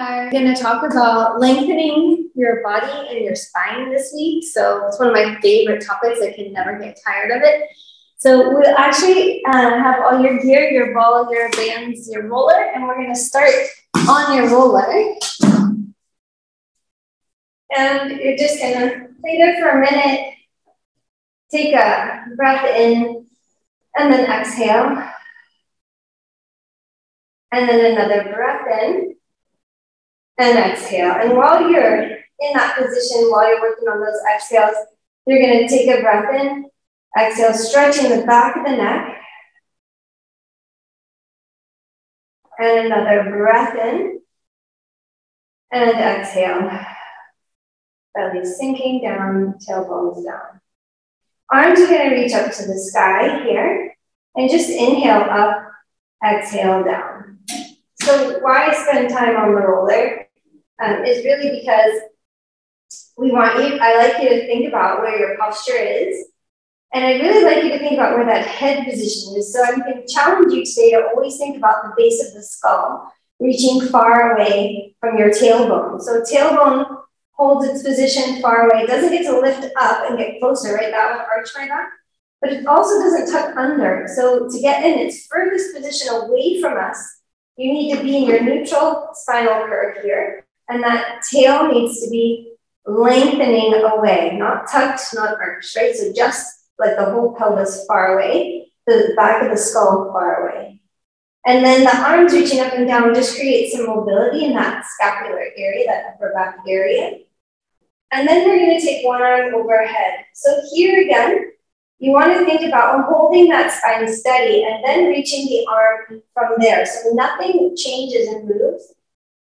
are going to talk about lengthening your body and your spine this week. So it's one of my favorite topics. I can never get tired of it. So we'll actually uh, have all your gear, your ball, your bands, your roller, and we're going to start on your roller. And you're just going to play there for a minute. Take a breath in and then exhale. And then another breath in and exhale. And while you're in that position, while you're working on those exhales, you're going to take a breath in, exhale, stretching the back of the neck. And another breath in and exhale. Belly sinking down, tailbones down. Arms are going to reach up to the sky here and just inhale up, exhale down. So why spend time on the roller um, is really because we want you, I like you to think about where your posture is. And I really like you to think about where that head position is. So I'm going to challenge you today to always think about the base of the skull, reaching far away from your tailbone. So tailbone holds its position far away, it doesn't get to lift up and get closer, right? That would arch my back. But it also doesn't tuck under. So to get in its furthest position away from us, you need to be in your neutral spinal curve here. And that tail needs to be lengthening away, not tucked, not arched, right? So just like the whole pelvis far away, the back of the skull far away. And then the arms reaching up and down just create some mobility in that scapular area, that upper back area. And then we're going to take one arm overhead. So here again, you want to think about holding that spine steady and then reaching the arm from there. So nothing changes and moves.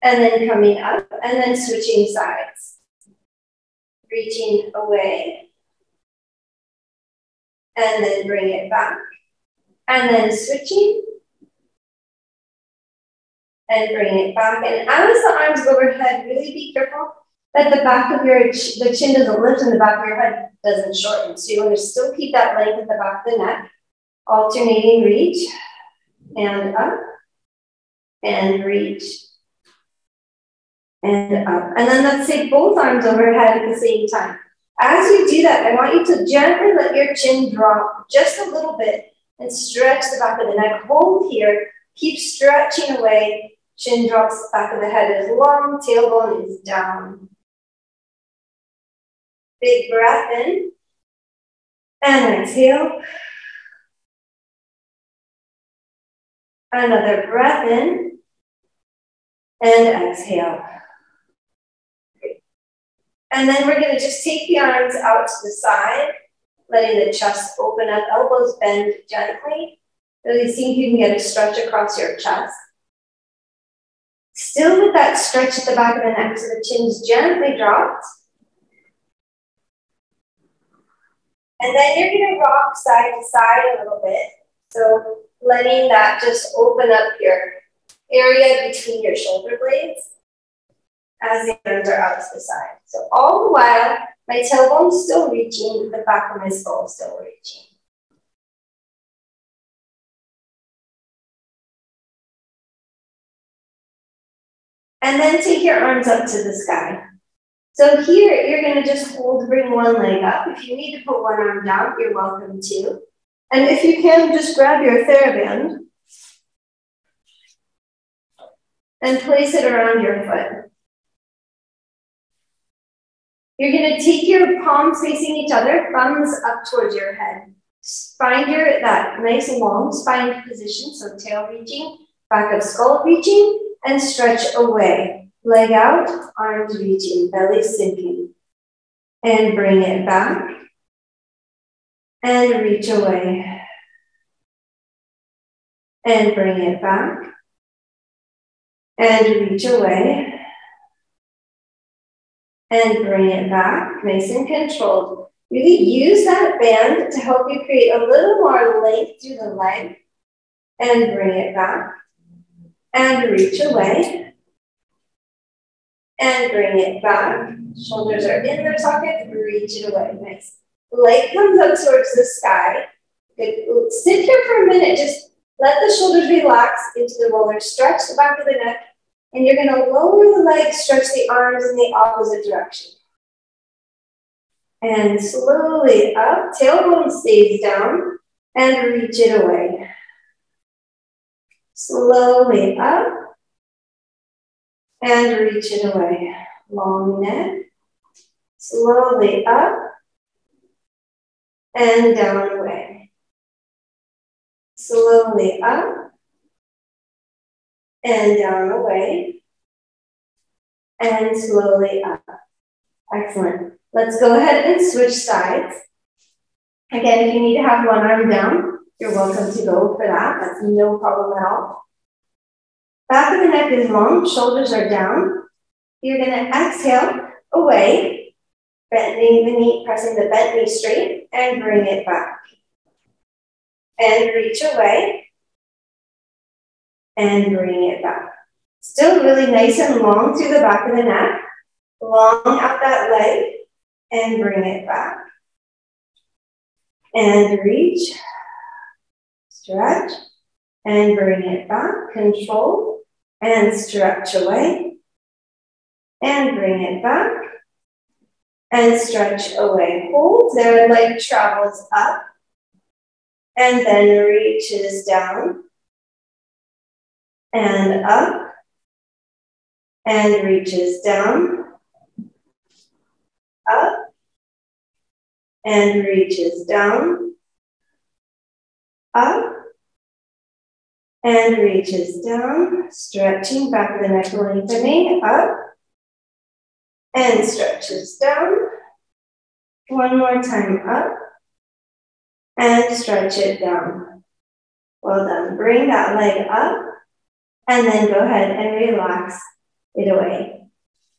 And then coming up and then switching sides. Reaching away. And then bring it back. And then switching. And bring it back. And as the arms go overhead, really be careful that the back of your, the chin doesn't lift and the back of your head doesn't shorten. So you want to still keep that length at the back of the neck, alternating reach and up and reach and up. And then let's take both arms overhead at the same time. As you do that, I want you to gently let your chin drop just a little bit and stretch the back of the neck. Hold here, keep stretching away. Chin drops, back of the head is long, tailbone is down. Big breath in. And exhale. Another breath in. And exhale. And then we're going to just take the arms out to the side, letting the chest open up, elbows bend gently. Really see if you can get a stretch across your chest. Still with that stretch at the back of the neck, so the chin's gently dropped. And then you're going to rock side to side a little bit. So letting that just open up your area between your shoulder blades as the arms are out to the side. So all the while, my tailbone's still reaching, the back of my skull still reaching. And then take your arms up to the sky. So here, you're to just hold, bring one leg up. If you need to put one arm down, you're welcome to. And if you can, just grab your TheraBand and place it around your foot. You're going to take your palms facing each other, thumbs up towards your head. Find your that nice long spine position, so tail reaching, back of skull reaching, and stretch away. Leg out, arms reaching, belly sinking. And bring it back. And reach away. And bring it back. And reach away. And bring it back, nice and controlled. Really use that band to help you create a little more length through the leg. And bring it back. And reach away and bring it back. Shoulders are in their sockets, reach it away. Nice. Leg comes up towards the sky. Good. Sit here for a minute. Just let the shoulders relax into the roller. Stretch the back of the neck And you're gonna lower the legs, stretch the arms in the opposite direction. And slowly up, tailbone stays down, and reach it away. Slowly up, and reach it away. Long neck, slowly up, and down away. Slowly up, and down away, and slowly up. Excellent. Let's go ahead and switch sides. Again, if you need to have one arm down, you're welcome to go for that. That's no problem at all. Back of the neck is long, shoulders are down. You're gonna exhale away, bending the knee, pressing the bent knee straight, and bring it back. And reach away, and bring it back. Still really nice and long through the back of the neck. Long up that leg and bring it back. And reach, stretch, and bring it back. Control and stretch away. And bring it back. And stretch away. Hold there, leg travels up. And then reaches down and up and reaches down, up and reaches down, up and reaches down, stretching back of the neck, lengthening up and stretches down. One more time up and stretch it down. Well done. Bring that leg up and then go ahead and relax it away.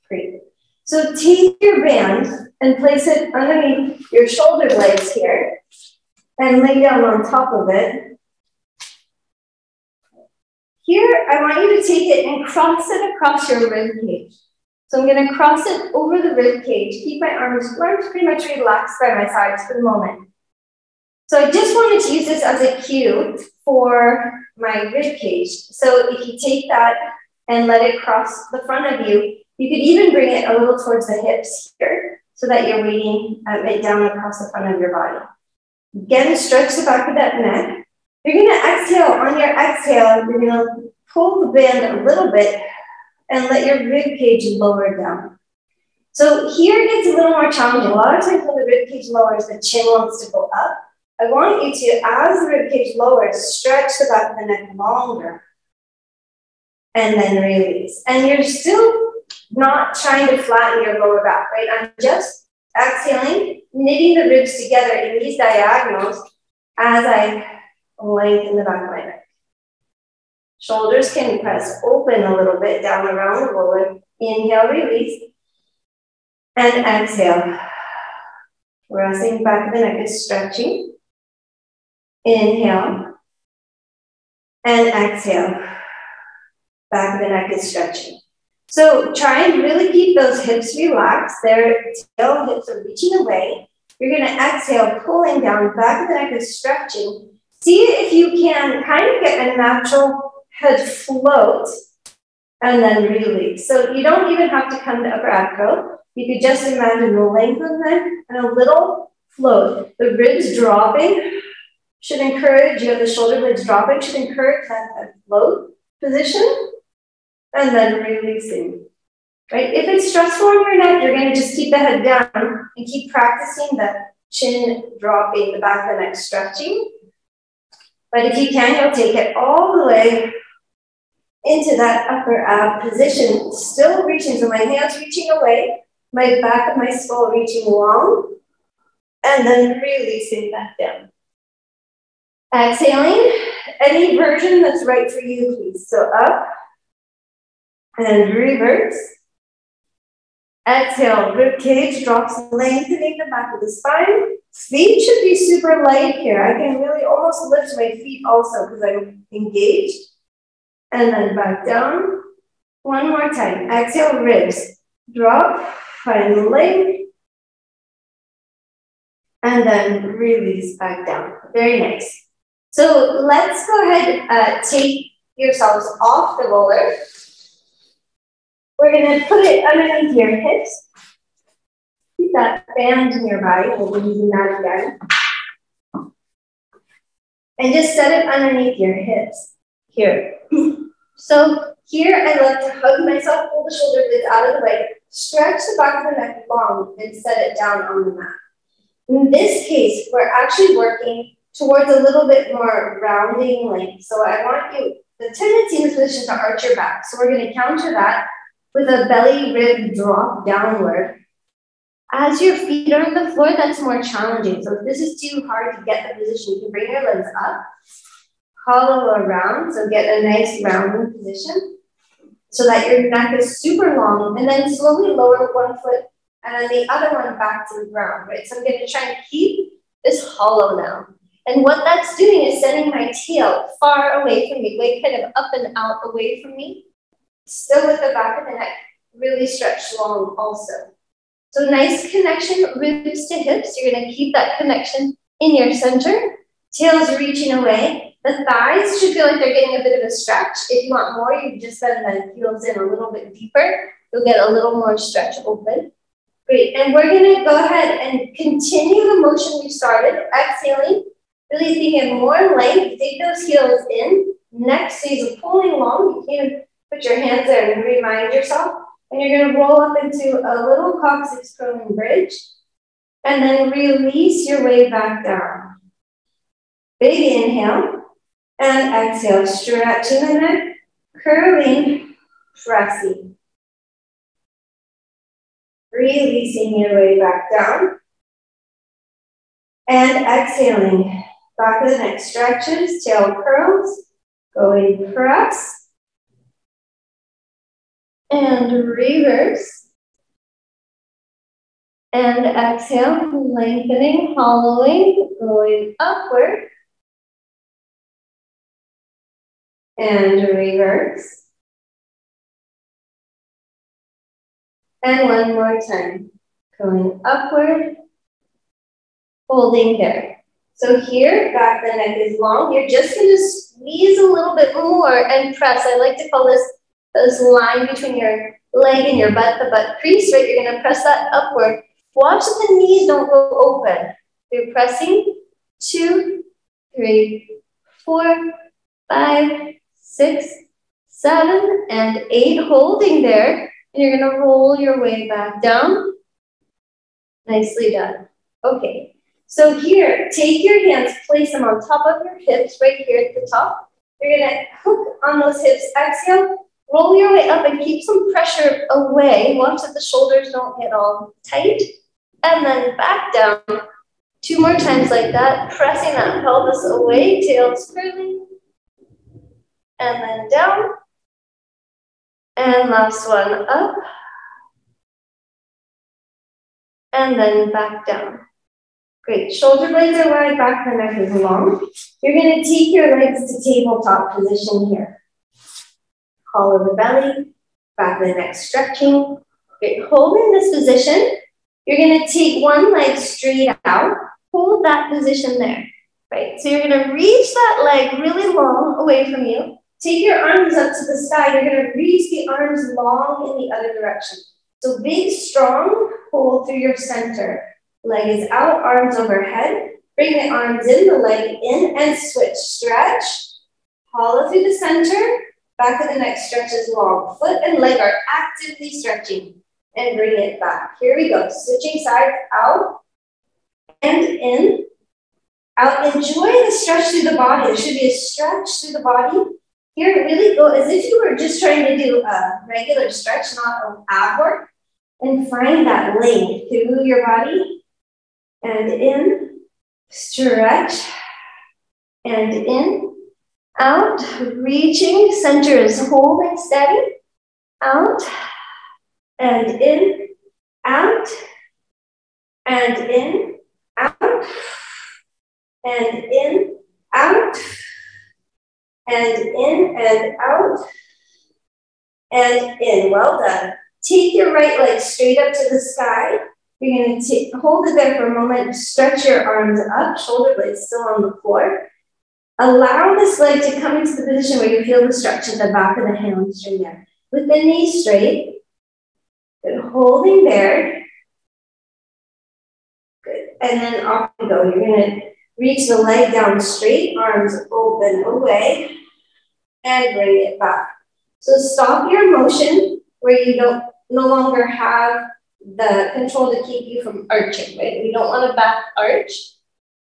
Great. So take your band and place it underneath your shoulder blades here and lay down on top of it. Here, I want you to take it and cross it across your rib cage. So I'm going to cross it over the rib cage. Keep my arms, arms pretty much relaxed by my sides for the moment. So I just wanted to use this as a cue for my rib cage. So if you take that and let it cross the front of you, you could even bring it a little towards the hips here so that you're weighting um, it down across the front of your body. Again, stretch the back of that neck. You're gonna exhale. On your exhale, you're gonna pull the band a little bit and let your rib cage lower down. So here it gets a little more challenging. A lot of times when the rib cage lowers, the chin wants to go up. I want you to, as the ribcage lowers, stretch the back of the neck longer and then release. And you're still not trying to flatten your lower back, right? I'm just exhaling, knitting the ribs together in these diagonals as I lengthen the back of my neck. Shoulders can press open a little bit down around the lower. Inhale, release. And exhale. Resting back of the neck is stretching. Inhale and exhale. Back of the neck is stretching. So try and really keep those hips relaxed. Their tail hips are reaching away. You're going to exhale, pulling down. Back of the neck is stretching. See if you can kind of get a natural head float and then release. So you don't even have to come to upper ab curl. You could just imagine the length of the neck and a little float. The ribs dropping should encourage, you have the shoulder blades dropping, should encourage that, that float position and then releasing. Right? If it's stressful on your neck, you're going to just keep the head down and keep practicing the chin dropping, the back of the neck stretching. But if you can, you'll take it all the way into that upper ab position, still reaching. So my hands reaching away, my back of my skull reaching long, and then releasing back down. Exhaling, any version that's right for you, please. So up and reverse. Exhale, rib cage drops, lengthening the back of the spine. Feet should be super light here. I can really almost lift my feet also because I'm engaged. And then back down. One more time. Exhale, ribs. Drop, find length. And then release back down. Very nice. So let's go ahead, uh, take yourselves off the roller. We're gonna put it underneath your hips. Keep that band in your nearby, we'll be using that again. And just set it underneath your hips here. So here I love to hug myself, pull the shoulder blades out of the way, stretch the back of the neck long, and set it down on the mat. In this case, we're actually working towards a little bit more rounding length. So I want you, the tendency in this position to arch your back. So we're gonna counter that with a belly rib drop downward. As your feet are on the floor, that's more challenging. So if this is too hard to get the position, you can bring your legs up, hollow around, so get a nice rounding position so that your neck is super long, and then slowly lower one foot and then the other one back to the ground, right? So I'm gonna try and keep this hollow now. And what that's doing is sending my tail far away from me, way kind of up and out away from me, still with the back of the neck really stretched long also. So nice connection, ribs to hips. You're gonna keep that connection in your center. Tail's reaching away. The thighs should feel like they're getting a bit of a stretch. If you want more, you just bend the heels in a little bit deeper. You'll get a little more stretch open. Great, and we're gonna go ahead and continue the motion we started, exhaling, really thinking more length, dig those heels in, Next stays pulling long, you can put your hands there and remind yourself, and you're gonna roll up into a little coccyx curling bridge, and then release your way back down. Big inhale, and exhale, stretching the neck, curling, pressing. Releasing your way back down. And exhaling. Back of the neck stretches, tail curls, going press. And reverse. And exhale, lengthening, hollowing, going upward. And reverse. And one more time. Going upward, holding there. So here, back the neck is long. You're just gonna squeeze a little bit more and press. I like to call this this line between your leg and your butt, the butt crease, right? You're gonna press that upward. Watch that the knees don't go open. You're pressing two, three, four, five, six, seven, and eight, holding there. And you're gonna roll your way back down. Nicely done. Okay, so here, take your hands, place them on top of your hips, right here at the top. You're gonna hook on those hips, exhale, roll your way up and keep some pressure away. Watch that the shoulders don't get all tight. And then back down. Two more times like that, pressing that pelvis away, tails curling. And then down. And last one up. And then back down. Great. Shoulder blades are wide, back the neck is long. You're going to take your legs to tabletop position here. Hollow the belly, back of the neck stretching. Great. Hold in this position. You're going to take one leg straight out. Hold that position there. Right. So you're going to reach that leg really long away from you. Take your arms up to the sky. You're going to reach the arms long in the other direction. So big, strong pull through your center. Leg is out, arms overhead. Bring the arms in, the leg in, and switch. Stretch. Hollow through the center. Back of the neck stretches long. Foot and leg are actively stretching. And bring it back. Here we go. Switching sides out and in. Out. Enjoy the stretch through the body. It should be a stretch through the body. Here, really go as if you were just trying to do a regular stretch, not an ab work. And find that length through your body. And in, stretch, and in, out, reaching, center is holding steady, out, and in, out, and in, out, and in, out, and in and out. And in. Well done. Take your right leg straight up to the sky. You're going to hold it there for a moment. Stretch your arms up, shoulder blades still on the floor. Allow this leg to come into the position where you feel the stretch at the back of the hamstring there. With the knee straight, good, holding there. Good. And then off you go. You're going to reach the leg down straight, arms open away, and bring it back. So stop your motion where you don't no longer have the control to keep you from arching, right? We don't want to back arch.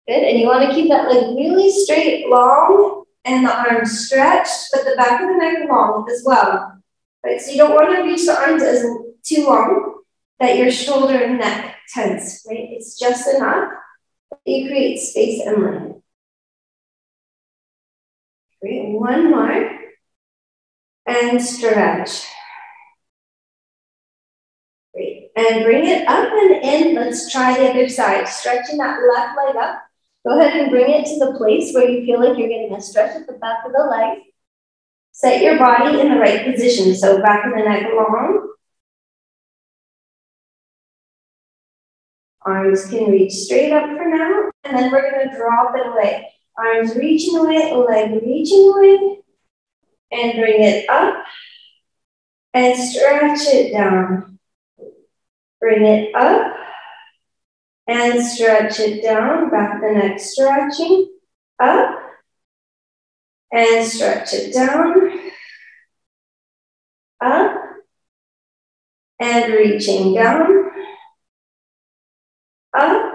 Good. And you want to keep that leg really straight, long, and the arms stretched, but the back of the neck long as well. Right? So you don't want to reach the arms as too long that your shoulder and neck tense, right? It's just enough you create space and length. Great, one more. And stretch. And bring it up and in. Let's try the other side. Stretching that left leg up. Go ahead and bring it to the place where you feel like you're getting a stretch at the back of the leg. Set your body in the right position. So back of the neck long. Arms can reach straight up for now, and then we're gonna drop it away. Arms reaching away, leg reaching away, and bring it up, and stretch it down. Bring it up, and stretch it down, back the neck stretching, up, and stretch it down, up, and reaching down, up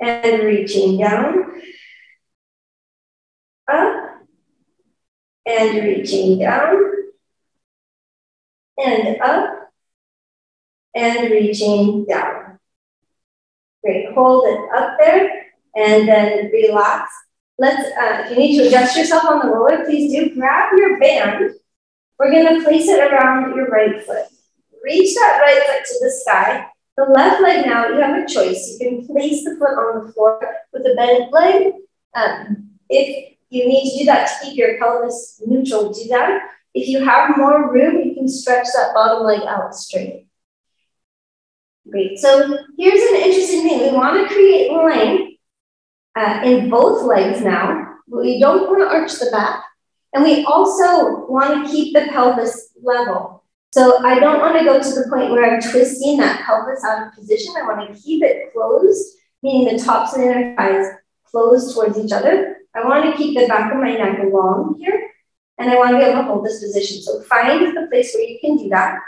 and reaching down, up and reaching down, and up and reaching down. Great, hold it up there and then relax. Let's, uh, if you need to adjust yourself on the roller, please do grab your band. We're gonna place it around your right foot. Reach that right foot to the sky the left leg now, you have a choice. You can place the foot on the floor with a bent leg. Um, if you need to do that to keep your pelvis neutral, do that. If you have more room, you can stretch that bottom leg out straight. Great. So here's an interesting thing. We want to create length uh, in both legs now. We don't want to arch the back. And we also want to keep the pelvis level. So I don't want to go to the point where I'm twisting that pelvis out of position. I want to keep it closed, meaning the tops the inner thighs closed towards each other. I want to keep the back of my neck long here, and I want to be able to hold this position. So find the place where you can do that.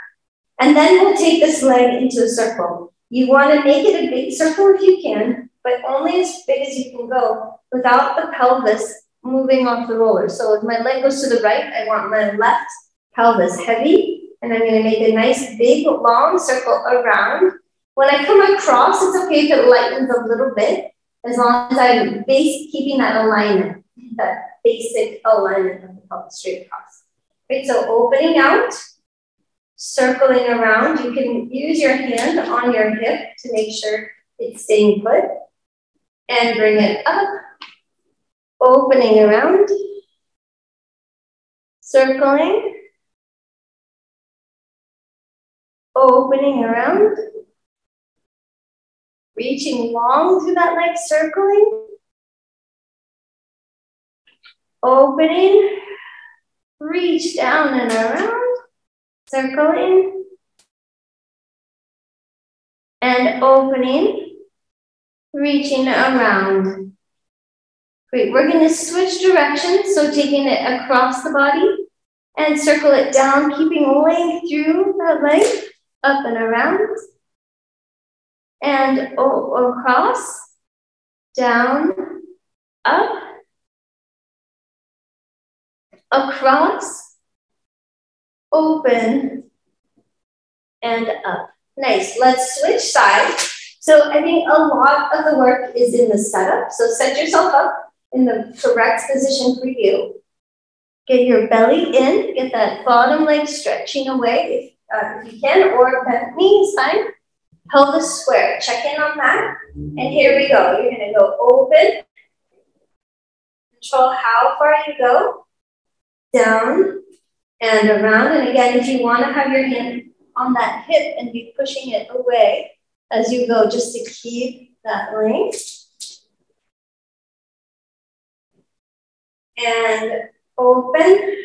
And then we'll take this leg into a circle. You want to make it a big circle if you can, but only as big as you can go without the pelvis moving off the roller. So if my leg goes to the right, I want my left pelvis heavy and I'm gonna make a nice big long circle around. When I come across, it's okay if it lightens a little bit, as long as I'm base, keeping that alignment, that basic alignment of the pelvis straight across. Right, so opening out, circling around. You can use your hand on your hip to make sure it's staying put. And bring it up, opening around, circling, opening around, reaching long through that leg, circling, opening, reach down and around, circling, and opening, reaching around. Great, we're gonna switch directions, so taking it across the body and circle it down, keeping length through that leg up and around, and across, down, up, across, open, and up. Nice, let's switch sides. So I think a lot of the work is in the setup. So set yourself up in the correct position for you. Get your belly in, get that bottom leg stretching away uh, if you can, or bent knee is fine. Pelvis square, check in on that. And here we go. You're gonna go open. Control how far you go. Down and around. And again, if you wanna have your hand on that hip and be pushing it away as you go, just to keep that length. And open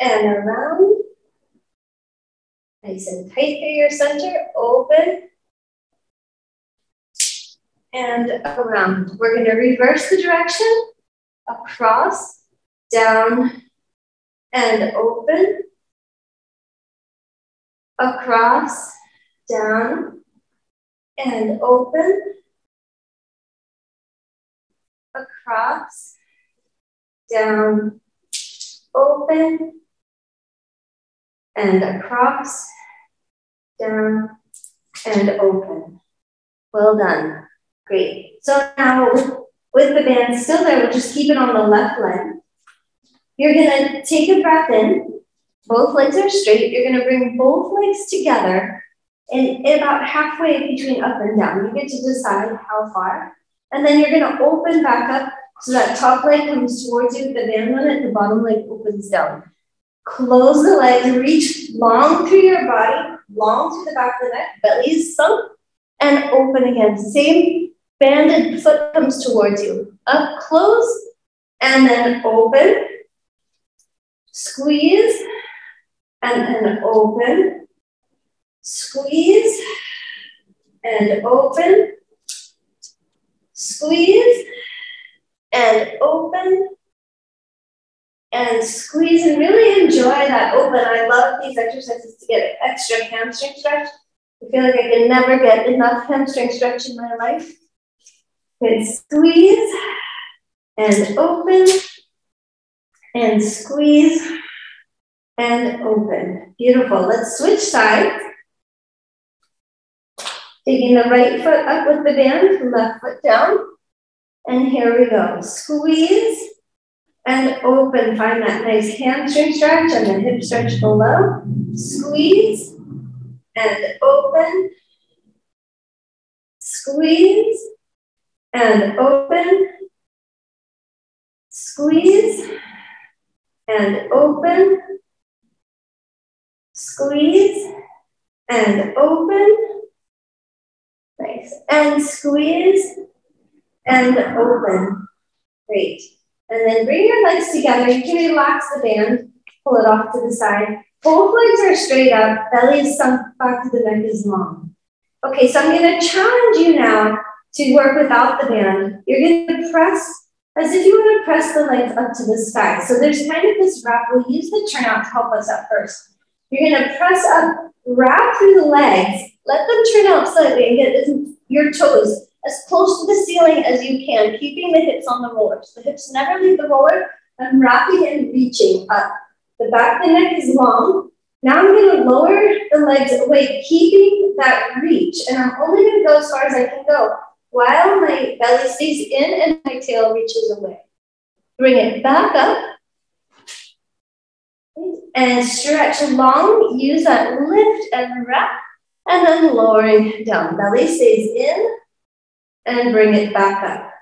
and around Nice and tight through your center, open. And around. We're gonna reverse the direction, across, down, and open. Across, down, and open. Across, down, open, and across, down, and open. Well done. Great. So now with, the band still there, we'll just keep it on the left leg. You're gonna take a breath in. Both legs are straight. You're gonna bring both legs together and about halfway between up and down. You get to decide how far. And then you're gonna open back up so that top leg comes towards you with the band on it, the bottom leg opens down. Close the legs, reach long through your body, long through the back of the neck, belly is sunk, and open again. Same banded foot comes towards you. Up close, and then open. Squeeze, and then open. Squeeze, and open. Squeeze, and open and squeeze and really enjoy that open. I love these exercises to get extra hamstring stretch. I feel like I can never get enough hamstring stretch in my life. Good, squeeze and open and squeeze and open. Beautiful. Let's switch sides. Taking the right foot up with the band, left foot down. And here we go. Squeeze and open. Find that nice hamstring stretch and the hip stretch below. Squeeze and open. Squeeze and open. Squeeze and open. Squeeze and open. Nice. And squeeze and open. Great. And then bring your legs together. You can relax the band, pull it off to the side. Both legs are straight up, belly is sunk back to the neck is long. Okay, so I'm gonna challenge you now to work without the band. You're gonna press as if you want to press the legs up to the sky. So there's kind of this wrap. We'll use the turnout to help us at first. You're gonna press up, wrap through the legs, let them turn out slightly and get your toes as close to the ceiling as you can, keeping the hips on the rollers. The hips never leave the roller. I'm wrapping and reaching up. The back of the neck is long. Now I'm going to lower the legs away, keeping that reach. And I'm only going to go as far as I can go while my belly stays in and my tail reaches away. Bring it back up. And stretch long. Use that lift and wrap. And then lowering down. Belly stays in and bring it back up.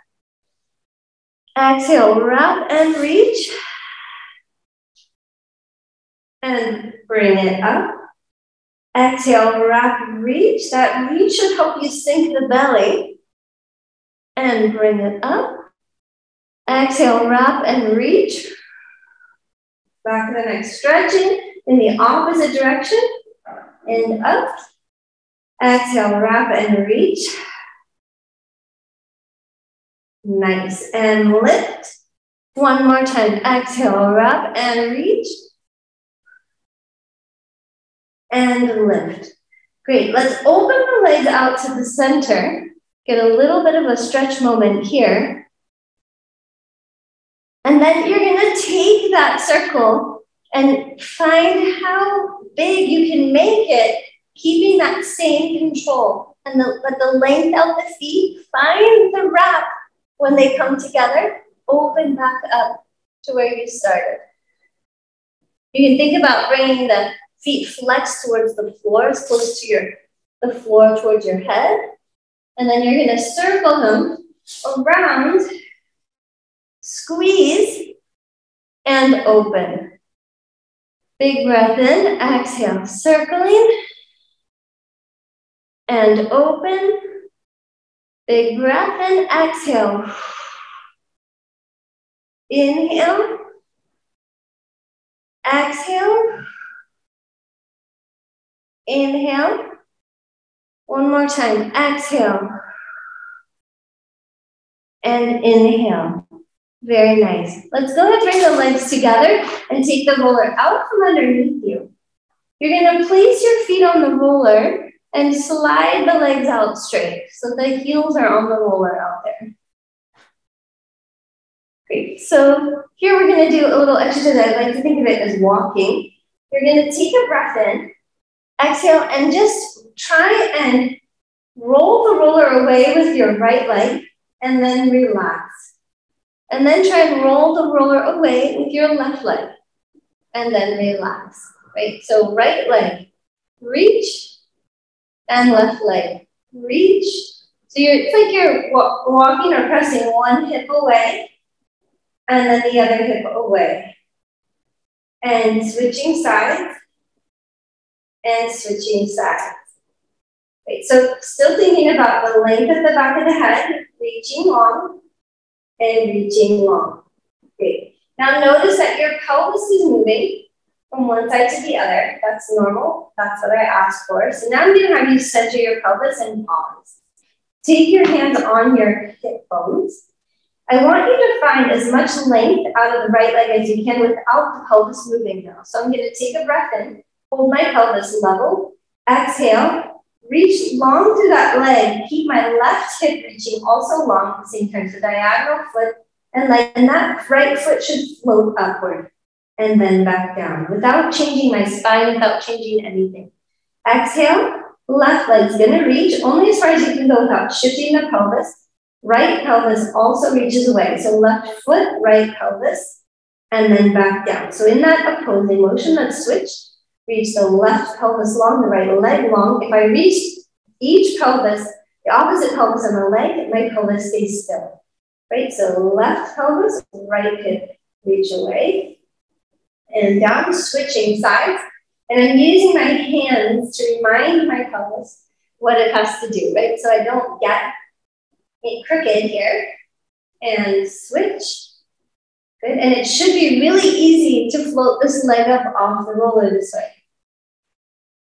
Exhale, wrap and reach. And bring it up. Exhale, wrap, reach. That reach should help you sink the belly. And bring it up. Exhale, wrap and reach. Back of the neck, stretching in the opposite direction. And up. Exhale, wrap and reach. Nice. And lift. One more time. Exhale, wrap and reach. And lift. Great. Let's open the legs out to the center. Get a little bit of a stretch moment here. And then you're going to take that circle and find how big you can make it, keeping that same control. And the, but the length of the feet, find the wrap when they come together, open back up to where you started. You can think about bringing the feet flex towards the floor, as close to your the floor towards your head. And then you're to circle them around, squeeze, and open. Big breath in, exhale, circling, and open, Big breath and exhale. Inhale. Exhale. Inhale. One more time. Exhale. And inhale. Very nice. Let's go ahead and bring the legs together and take the roller out from underneath you. You're going to place your feet on the roller and slide the legs out straight. So the heels are on the roller out there. Great. So here we're going to do a little exercise. I like to think of it as walking. You're going to take a breath in, exhale, and just try and roll the roller away with your right leg and then relax. And then try and roll the roller away with your left leg and then relax. Right? So right leg, reach, and left leg, reach. So you're, it's like you're walking or pressing one hip away and then the other hip away. And switching sides and switching sides. Right, so still thinking about the length of the back of the head, reaching long and reaching long. Great. Now notice that your pelvis is moving from one side to the other. That's normal. That's what I asked for. So now I'm going to have you center your pelvis and pause. Take your hands on your hip bones I want you to find as much length out of the right leg as you can without the pelvis moving now. So I'm going to take a breath in, hold my pelvis level, exhale, reach long through that leg, keep my left hip reaching also long at the same time. So diagonal foot and leg, and that right foot should float upward and then back down without changing my spine, without changing anything. Exhale, left leg's gonna reach only as far as you can go without shifting the pelvis. Right pelvis also reaches away. So left foot, right pelvis, and then back down. So in that opposing motion, let's switch. Reach the left pelvis long, the right leg long. If I reach each pelvis, the opposite pelvis on the leg, my pelvis stays still. Right? So left pelvis, right hip, reach away. And down, switching sides. And I'm using my hands to remind my pelvis what it has to do, right? So I don't get it crooked here and switch. Good, and it should be really easy to float this leg up off the roller this way.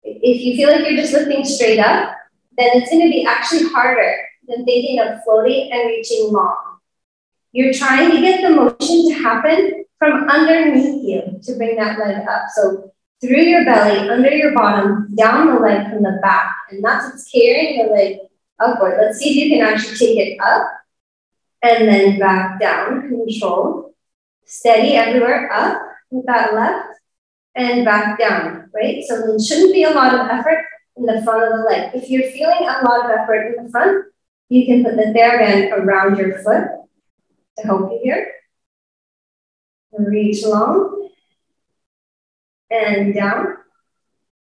If you feel like you're just lifting straight up, then it's gonna be actually harder than thinking of floating and reaching long. You're trying to get the motion to happen from underneath you to bring that leg up. So through your belly, under your bottom, down the leg from the back. And that's what's carrying the leg upward. Let's see if you can actually take it up and then back down, control. Steady everywhere, up with that left and back down, right? So there shouldn't be a lot of effort in the front of the leg. If you're feeling a lot of effort in the front, you can put the TheraBand around your foot to help you here. Reach long and down.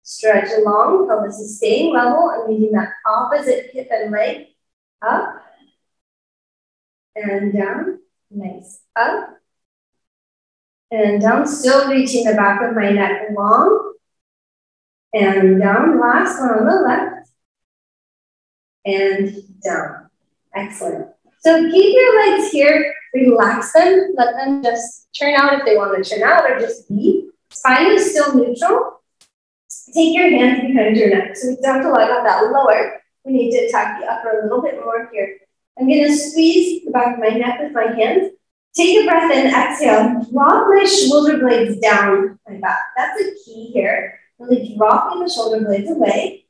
Stretch along, pelvis is staying level. I'm using that opposite hip and leg up and down. Nice. Up and down. Still reaching the back of my neck long and down. Last one on the left and down. Excellent. So keep your legs here, relax them, let them just turn out if they want to turn out or just be. Spine is still neutral. Take your hands behind your neck. So we don't have let that lower. We need to attack the upper a little bit more here. I'm going to squeeze the back of my neck with my hands. Take a breath in, exhale. Drop my shoulder blades down my back. That's a key here. Really dropping the shoulder blades away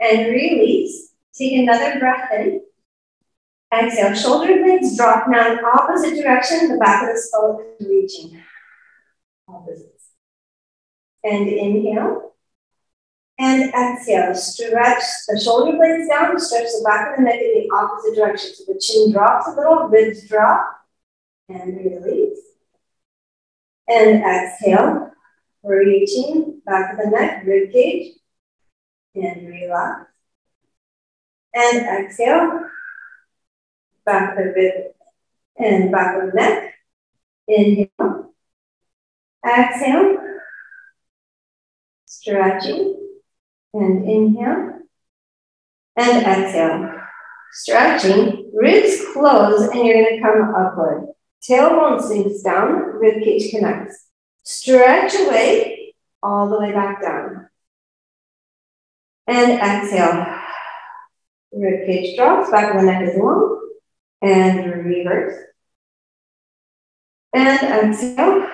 and release. Take another breath in. Exhale. Shoulder blades drop now in opposite direction. The back of the skull is reaching. Opposites. And inhale and exhale. Stretch the shoulder blades down, stretch the back of the neck in the opposite direction. So the chin drops a little, ribs drop, and release. And exhale, reaching back of the neck, rib cage, and relax. And exhale, back of the rib and back of the neck. Inhale. Exhale. Stretching and inhale and exhale. Stretching, ribs close, and you're gonna come upward. Tailbone sinks down, rib cage connects. Stretch away, all the way back down. And exhale. Rib cage drops, back of the neck is long. And reverse. And exhale.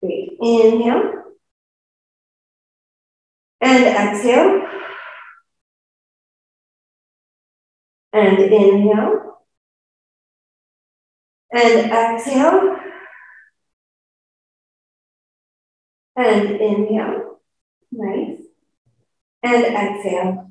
Great. Inhale. And exhale. And inhale. And exhale. And inhale. Nice. And exhale.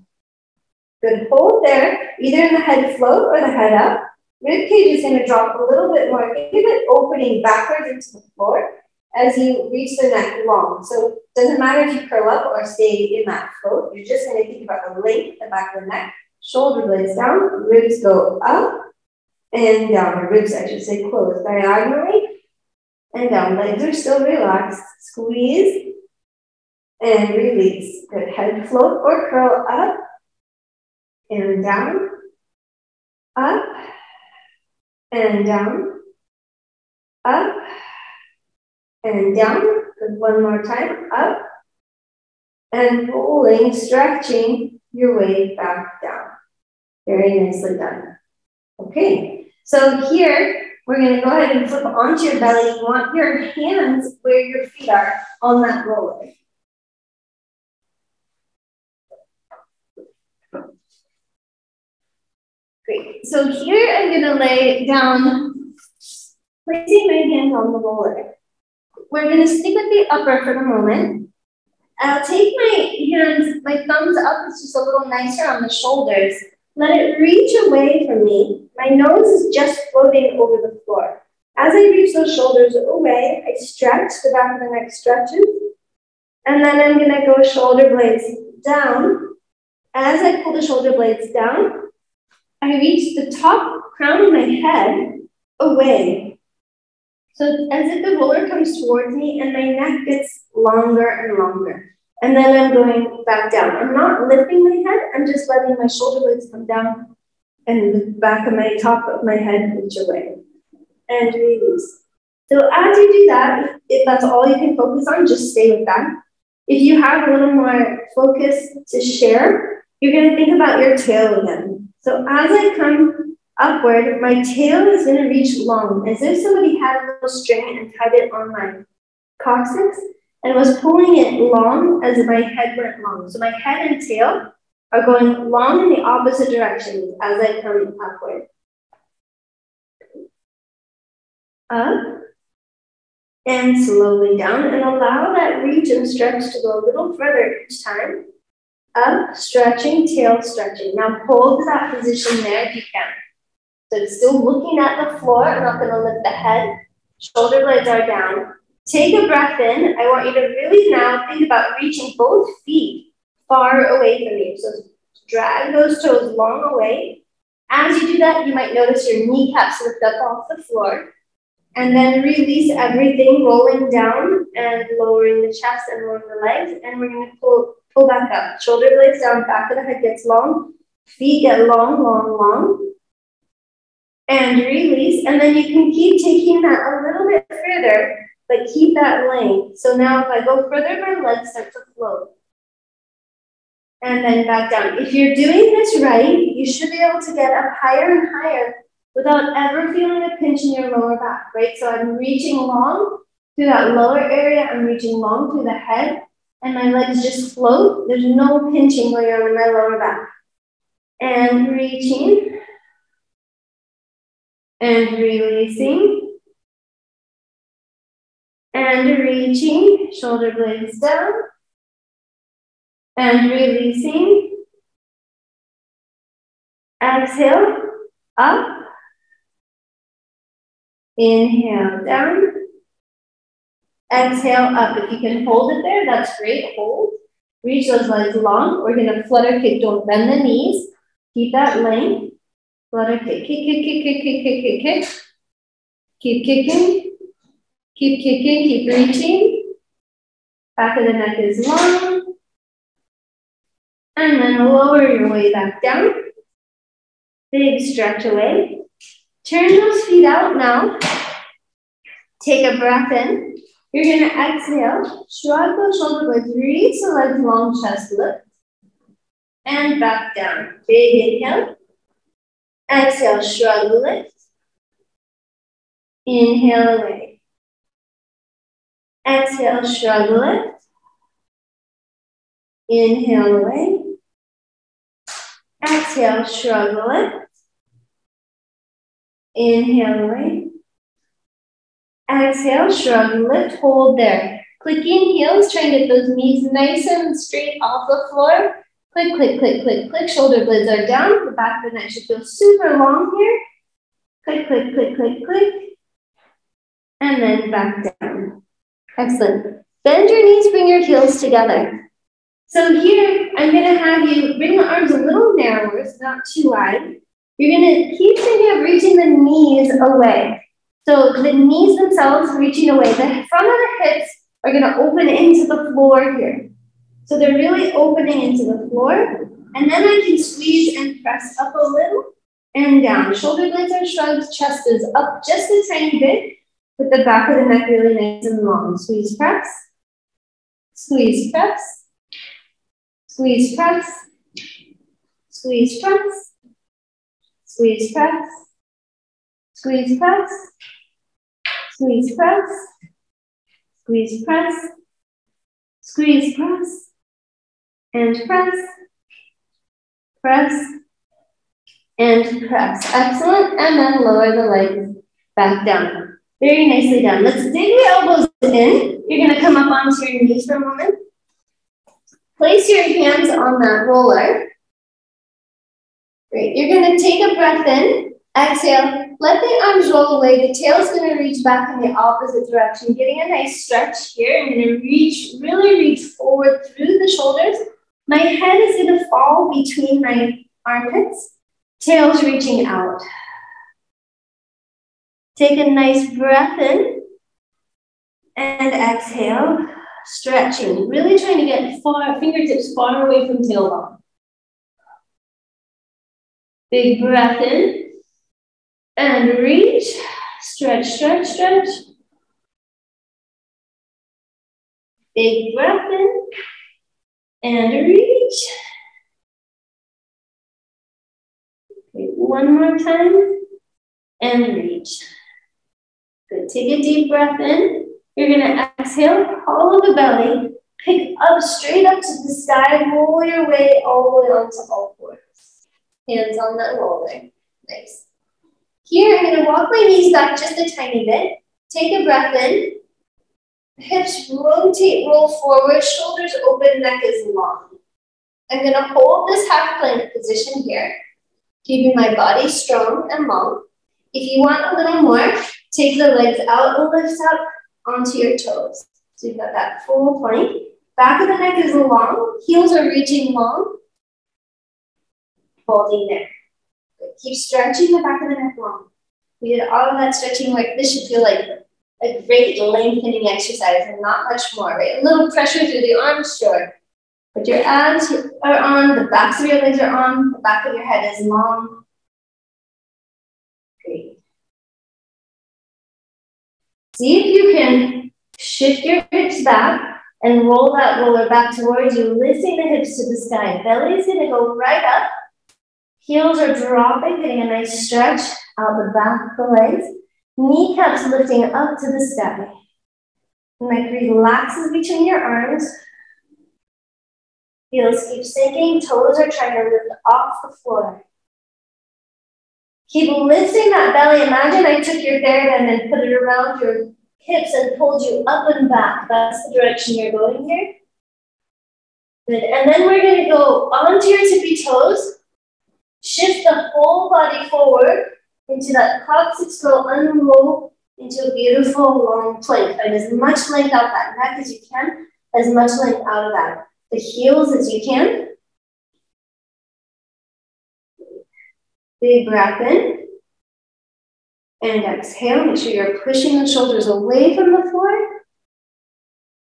Good. Hold there, either in the head float or the head up. Rib cage is going to drop a little bit more. Of it opening backwards into the floor as you reach the neck long. So it doesn't matter if you curl up or stay in that float. You're just going to think about the length, the back of the neck, shoulder blades down, ribs go up and down. The ribs, I should say, close diagonally and down. Legs are still relaxed. Squeeze and release. Good. Head float or curl up and down, up and down, up and down. Good. One more time. Up and pulling, stretching your way back down. Very nicely done. Okay, so here we're going to go ahead and flip onto your belly. You want your hands where your feet are on that roller. Great. So here I'm going to lay down, placing my hands on the roller. We're going to stick with the upper for the moment. I'll take my hands, my thumbs up it's just a little nicer on the shoulders. Let it reach away from me. My nose is just floating over the floor. As I reach those shoulders away, I stretch, the back of the neck stretches. And then I'm gonna go shoulder blades down. As I pull the shoulder blades down, I reach the top crown of my head away. So as if the roller comes towards me and my neck gets longer and longer. And then I'm going back down. I'm not lifting my head, I'm just letting my shoulder blades come down and the back of my top of my head reach away. And release. So as you do that, if that's all you can focus on, just stay with that. If you have a little more focus to share, you're going to think about your tail again. So as I come upward, my tail is going to reach long, as if somebody had a little string and tied it on my coccyx and was pulling it long as if my head went long. So my head and tail are going long in the opposite directions as I come upward. Up and slowly down and allow that reach and stretch to go a little further each time. Up, stretching, tail stretching. Now hold that position there if you can. So it's still looking at the floor. I'm not going to lift the head. Shoulder blades are down. Take a breath in. I want you to really now think about reaching both feet far away from you. So drag those toes long away. As you do that, you might notice your kneecaps lift up off the floor. And then release everything, rolling down and lowering the chest and lowering the legs. And we're going to pull, pull back up. Shoulder blades down, back of the head gets long. Feet get long, long, long. And release. And then you can keep taking that a little bit further but keep that length. So now if I go further, my legs start to float. And then back down. If you're doing this right, you should be able to get up higher and higher without ever feeling a pinch in your lower back, right? So I'm reaching long through that lower area. I'm reaching long through the head and my legs just float. There's no pinching going on in my lower back. And reaching and releasing and reaching, shoulder blades down, and releasing. Exhale, up. Inhale, down. Exhale, up. If you can hold it there, that's great. Hold. Reach those legs long. We're going to flutter kick. Don't bend the knees. Keep that length. Flutter kick, kick, kick, kick, kick, kick, kick, kick, kick. Keep kicking. Keep kicking, keep reaching. Back of the neck is long. And then lower your way back down. Big stretch away. Turn those feet out now. Take a breath in. You're gonna exhale, shrug the shoulder blades, reach the legs long, chest lift, and back down. Big inhale. Exhale, shrug lift. Inhale away. Exhale, shrug lift. Inhale away. Exhale, shrug lift. Inhale away. Exhale, shrug, lift, hold there. Clicking heels, try and get those knees nice and straight off the floor. Click, click, click, click, click. Shoulder blades are down. The back of the neck should feel super long here. Click, click, click, click, click. And then back down. Excellent. Bend your knees, bring your heels together. So here, I'm gonna have you bring the arms a little narrower, so not too wide. You're gonna keep thinking of reaching the knees away. So the knees themselves reaching away. The front of the hips are gonna open into the floor here. So they're really opening into the floor. And then I can squeeze and press up a little and down. Shoulder blades are shrugged, chest is up just a tiny bit, with the back of the neck really nice and long. Squeeze, press, squeeze, press, squeeze, press, squeeze, press, Squeeze, press. Squeeze, press. Squeeze, press. Squeeze, press. Squeeze, press. And press. Press. And press. Excellent. And then lower the legs back down. Very nicely done. Let's dig the elbows in. You're going to come up onto your knees for a moment. Place your hands on that roller. Great. You're going to take a breath in, exhale, let the arms roll away. The tail's going to reach back in the opposite direction, getting a nice stretch here. I'm going to reach, really reach forward through the shoulders. My head is going to fall between my armpits, tail's reaching out. Take a nice breath in and exhale, stretching, really trying to get far, fingertips far away from tailbone. Big breath in and reach. Stretch, stretch, stretch. Big breath in and reach. Okay, one more time and reach. Good. Take a deep breath in. You're going to exhale, hollow the belly, pick up straight up to the sky, roll your way all the way onto all fours. Hands on that roller. Nice. Here, I'm going to walk my knees back just a tiny bit. Take a breath in. Hips rotate, roll forward, shoulders open, neck is long. I'm going to hold this half plank position here, keeping my body strong and long. If you want a little more, take the legs out and lift up onto your toes. So you've got that full plank. Back of the neck is long, heels are reaching long, holding there. Keep stretching the back of the neck long. We did all of that stretching work. This should feel like a great lengthening exercise and not much more, right? A little pressure through the arms, sure. But your abs are on, the backs of your legs are on, the back of your head is long. See if you can shift your hips back and roll that roller back towards you, lifting the hips to the sky. Belly is gonna go right up. Heels are dropping, getting a nice stretch out the back of the legs. Kneecaps lifting up to the sky. Neck relaxes between your arms. Heels keep sinking, toes are trying to lift off the floor. Keep lifting that belly. Imagine I took your TheraBand and then put it around your hips and pulled you up and back. That's the direction you're going here. Good. And then we're going to go onto your tippy toes. Shift the whole body forward into that coccyx curl, unroll into a beautiful long plank. Find as much length out that neck as you can, as much length out of that. The heels as you can. Big breath in. And exhale. Make sure you're pushing the shoulders away from the floor.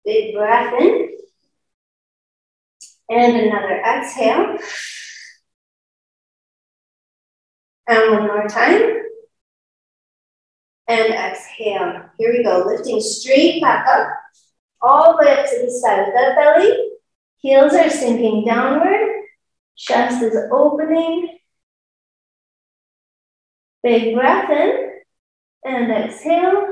Big breath in. And another exhale. And one more time. And exhale. Here we go. Lifting straight back up. All the way up to the side of the belly. Heels are sinking downward. Chest is opening. Big breath in. And exhale.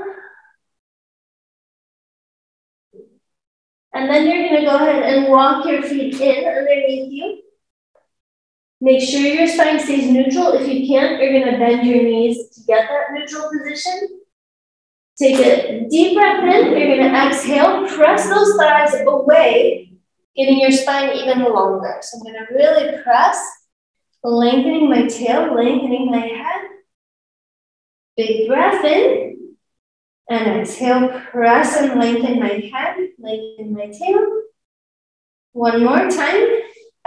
And then you're going to go ahead and walk your feet in underneath you. Make sure your spine stays neutral. If you can't, you're going to bend your knees to get that neutral position. Take a deep breath in. You're to exhale. Press those thighs away, getting your spine even longer. So I'm to really press, lengthening my tail, lengthening my head. Big breath in. And exhale, press and lengthen my head, lengthen my tail. One more time.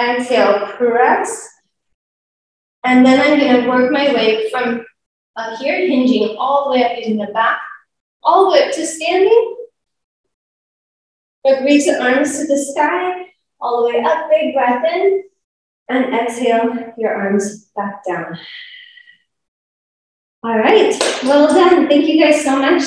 Exhale, press. And then I'm gonna work my way from uh, here, hinging all the way up in the back, all the way up to standing. But reach the arms to the sky, all the way up, big breath in. And exhale your arms back down. All right, well done. Thank you guys so much.